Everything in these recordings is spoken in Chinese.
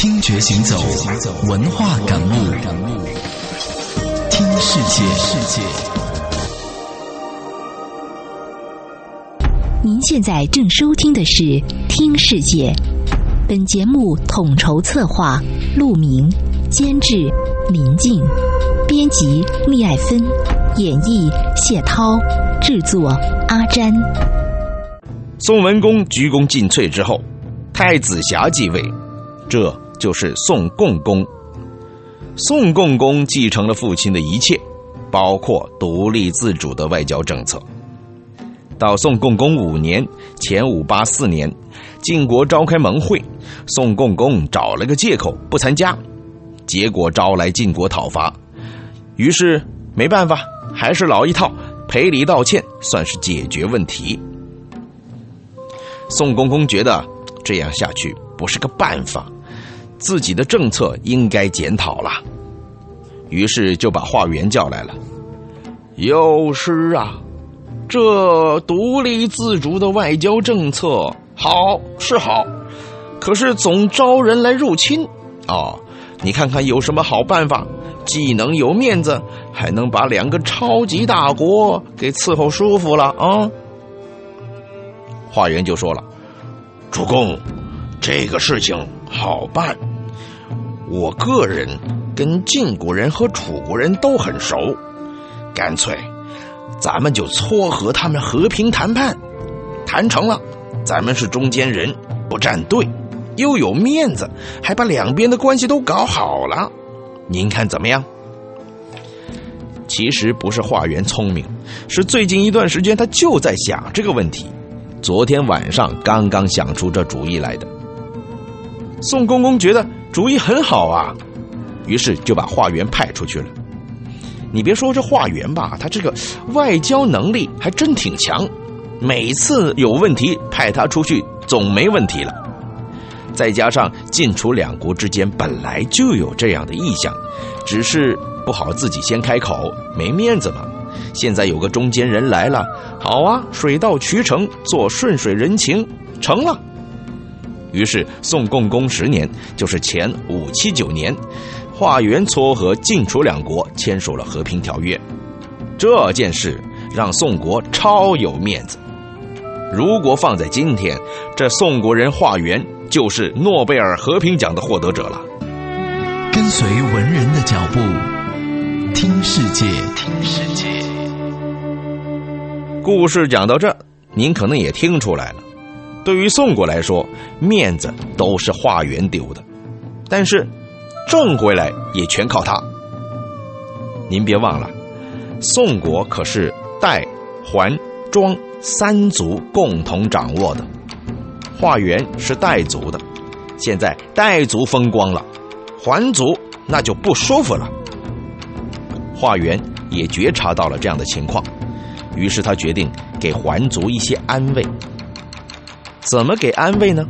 听觉行走，文化感悟，听世界。世界您现在正收听的是《听世界》，本节目统筹策划陆明，监制林静，编辑厉爱芬，演绎谢涛，制作阿詹。宋文公鞠躬尽瘁之后，太子侠继位，这。就是宋共公。宋共公继承了父亲的一切，包括独立自主的外交政策。到宋共公五年（前五八四年），晋国召开盟会，宋共公找了个借口不参加，结果招来晋国讨伐。于是没办法，还是老一套，赔礼道歉，算是解决问题。宋公公觉得这样下去不是个办法。自己的政策应该检讨了，于是就把华元叫来了。有时啊，这独立自主的外交政策好是好，可是总招人来入侵啊！你看看有什么好办法，既能有面子，还能把两个超级大国给伺候舒服了啊？华元就说了：“主公，这个事情好办。”我个人跟晋国人和楚国人都很熟，干脆咱们就撮合他们和平谈判，谈成了，咱们是中间人，不站队，又有面子，还把两边的关系都搞好了，您看怎么样？其实不是华元聪明，是最近一段时间他就在想这个问题，昨天晚上刚刚想出这主意来的。宋公公觉得。主意很好啊，于是就把华元派出去了。你别说这华元吧，他这个外交能力还真挺强，每次有问题派他出去总没问题了。再加上晋楚两国之间本来就有这样的意向，只是不好自己先开口，没面子嘛。现在有个中间人来了，好啊，水到渠成，做顺水人情，成了。于是，宋共公十年，就是前五七九年，华元撮合晋楚两国签署了和平条约。这件事让宋国超有面子。如果放在今天，这宋国人华元就是诺贝尔和平奖的获得者了。跟随文人的脚步，听世界，听世界。故事讲到这，您可能也听出来了。对于宋国来说，面子都是华元丢的，但是挣回来也全靠他。您别忘了，宋国可是代、桓、庄三族共同掌握的，华元是代族的，现在代族风光了，桓族那就不舒服了。华元也觉察到了这样的情况，于是他决定给桓族一些安慰。怎么给安慰呢？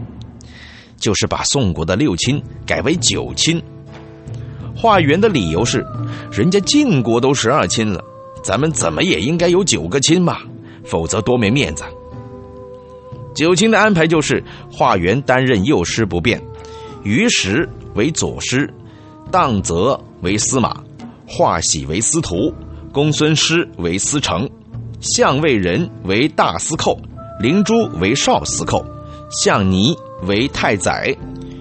就是把宋国的六亲改为九亲。华元的理由是，人家晋国都十二亲了，咱们怎么也应该有九个亲吧，否则多没面子。九亲的安排就是华元担任右师不变，于时为左师，荡泽为司马，华喜为司徒，公孙师为司成，相位人为大司寇。灵珠为少司寇，项尼为太宰，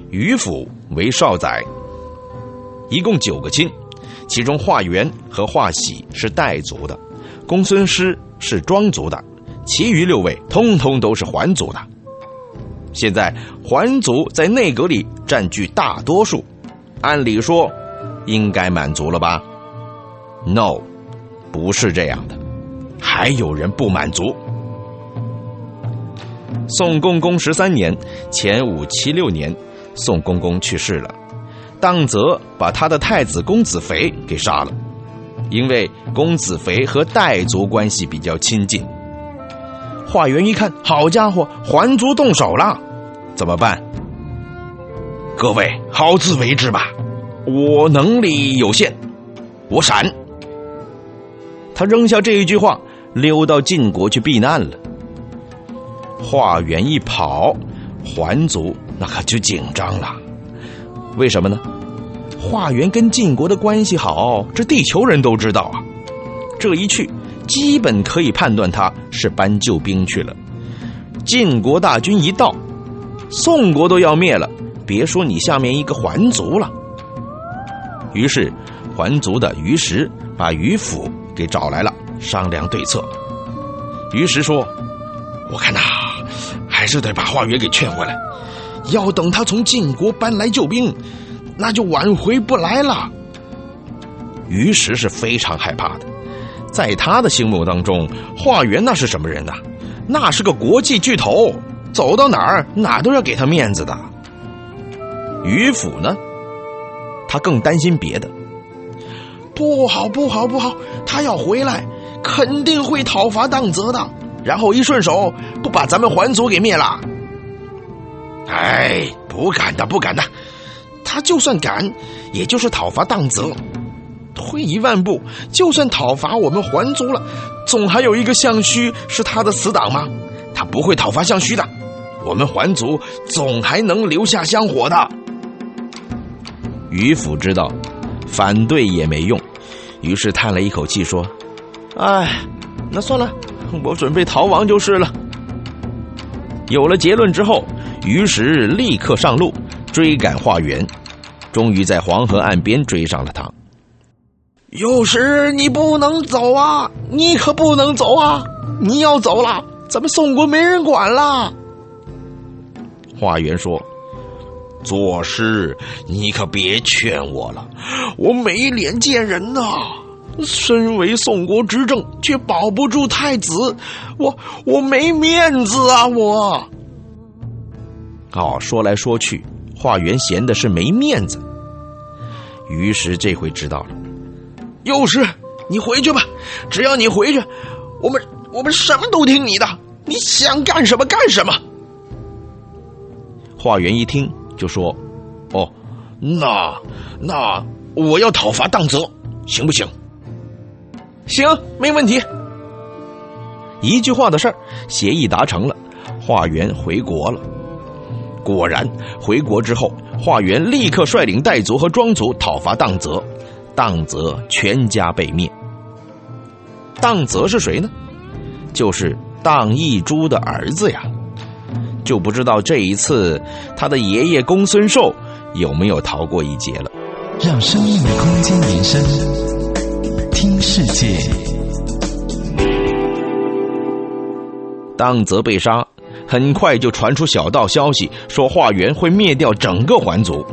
于府为少宰，一共九个亲，其中华元和华喜是代族的，公孙师是庄族的，其余六位通通都是桓族的。现在桓族在内阁里占据大多数，按理说应该满足了吧？No，不是这样的，还有人不满足。宋公公十三年（前五七六年），宋公公去世了，当则把他的太子公子肥给杀了，因为公子肥和代族关系比较亲近。华元一看，好家伙，还族动手了，怎么办？各位好自为之吧，我能力有限，我闪。他扔下这一句话，溜到晋国去避难了。华元一跑，桓族那可就紧张了。为什么呢？华元跟晋国的关系好，这地球人都知道啊。这一去，基本可以判断他是搬救兵去了。晋国大军一到，宋国都要灭了，别说你下面一个还族了。于是，还族的于石把于府给找来了，商量对策。于石说：“我看呐，是得把华元给劝回来。要等他从晋国搬来救兵，那就挽回不来了。”于石是非常害怕的，在他的心目当中，华元那是什么人呐？那是个国际巨头，走到哪儿哪都要给他面子的。于府呢，他更担心别的。不好，不好，不好！他要回来，肯定会讨伐当泽的，然后一顺手不把咱们还族给灭了。哎，不敢的，不敢的。他就算敢，也就是讨伐荡泽。退一万步，就算讨伐我们还族了，总还有一个项虚是他的死党吗？他不会讨伐项虚的。我们还族总还能留下香火的。于府知道，反对也没用，于是叹了一口气说：“哎，那算了，我准备逃亡就是了。”有了结论之后，于石立刻上路追赶华元，终于在黄河岸边追上了他。有时你不能走啊！你可不能走啊！你要走了，咱们宋国没人管了。华元说：“作诗，你可别劝我了，我没脸见人呐！身为宋国执政，却保不住太子，我我没面子啊！我。”哦，说来说去，华元嫌的是没面子。于是这回知道了。幼师，你回去吧，只要你回去，我们我们什么都听你的，你想干什么干什么。华元一听就说：“哦，那那我要讨伐荡泽，行不行？”“行，没问题。”一句话的事儿，协议达成了，华元回国了。果然，回国之后，华元立刻率领代族和庄族讨伐当泽。当泽全家被灭。当泽是谁呢？就是当义珠的儿子呀。就不知道这一次他的爷爷公孙寿有没有逃过一劫了。让生命的空间延伸，听世界。当泽被杀，很快就传出小道消息，说华元会灭掉整个环族。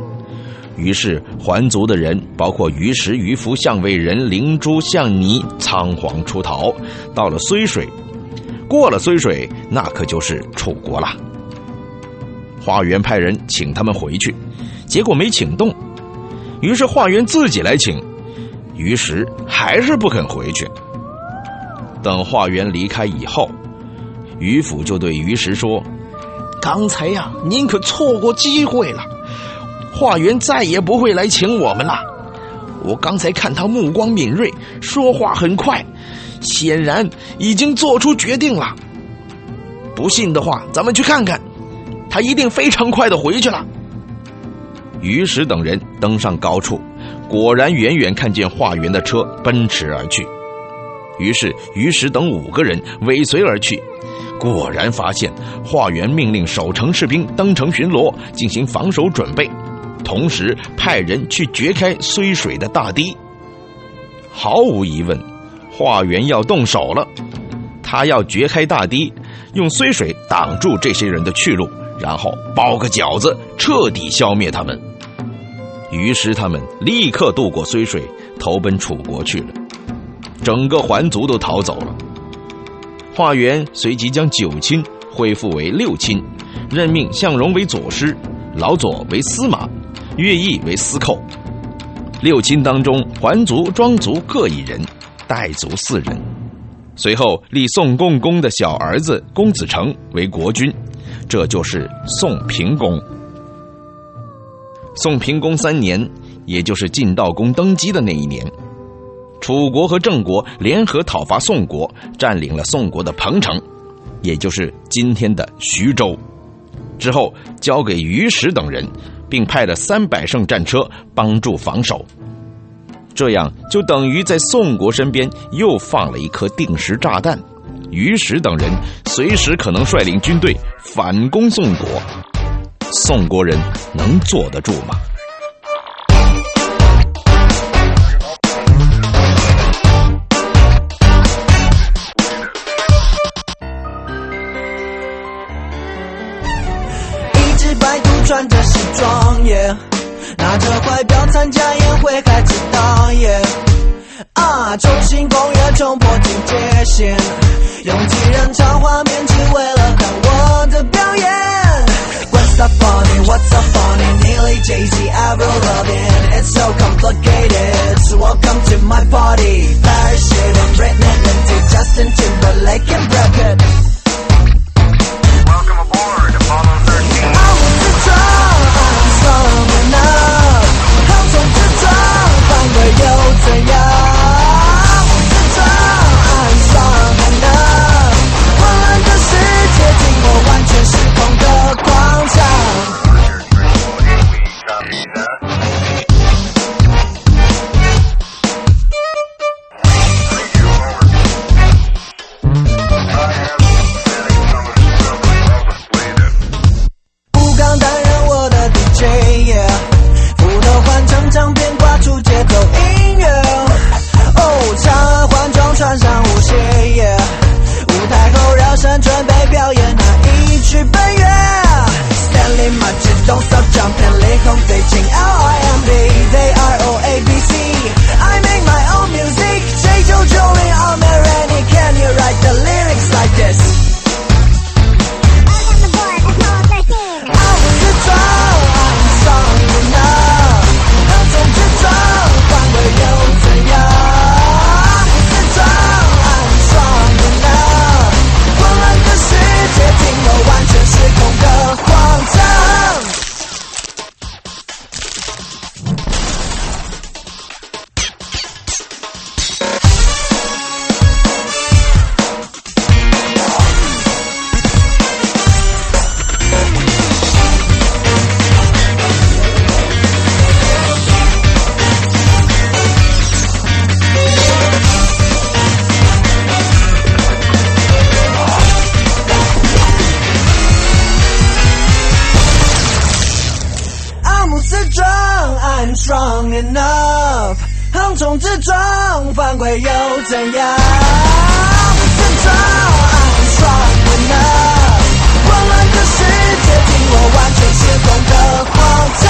于是，环族的人包括于石、于福、相位人、灵珠、相尼，仓皇出逃，到了睢水。过了睢水，那可就是楚国了。华元派人请他们回去，结果没请动。于是华元自己来请，于石还是不肯回去。等华元离开以后，于府就对于石说：“刚才呀，您可错过机会了。”华元再也不会来请我们了。我刚才看他目光敏锐，说话很快，显然已经做出决定了。不信的话，咱们去看看，他一定非常快的回去了。于石等人登上高处，果然远远看见华元的车奔驰而去。于是于石等五个人尾随而去，果然发现华元命令守城士兵登城巡逻，进行防守准备。同时派人去掘开睢水的大堤。毫无疑问，华元要动手了。他要掘开大堤，用睢水挡住这些人的去路，然后包个饺子，彻底消灭他们。于是他们立刻渡过睢水，投奔楚国去了。整个桓族都逃走了。华元随即将九卿恢复为六卿，任命向荣为左师，老左为司马。乐毅为司寇，六亲当中，桓族、庄族各一人，代族四人。随后立宋共公的小儿子公子成为国君，这就是宋平公。宋平公三年，也就是晋悼公登基的那一年，楚国和郑国联合讨伐宋国，占领了宋国的彭城，也就是今天的徐州。之后交给于时等人，并派了三百乘战车帮助防守，这样就等于在宋国身边又放了一颗定时炸弹。于时等人随时可能率领军队反攻宋国。宋国人能坐得住吗？一只白兔穿着西装耶，拿着怀表参加宴会还迟到耶。啊，中心公园冲破警戒线，拥挤人潮画面。Strong, I'm strong enough。横冲直撞，犯规又怎样？Strong, I'm strong enough。混乱的世界，听我完全失控的狂唱。